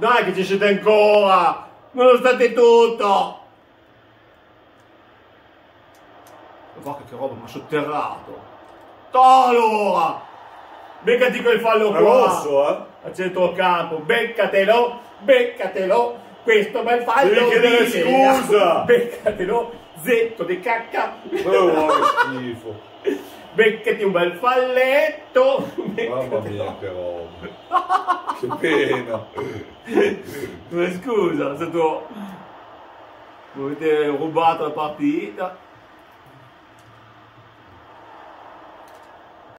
Dai che ci siete ancora! Nonostante tutto! Guarda che roba, mi ha sotterrato! Allora! Beccati quel fallo qua! rosso, eh? A centrocampo, beccatelo! Beccatelo! Questo bel fallo! Devi chiedere scusa. Beccatelo! Zetto di cacca! Oh, che schifo. Beccati un bel falletto! Mamma mia, che roba. Che pena. Ma scusa, è stato... Avete rubato la partita.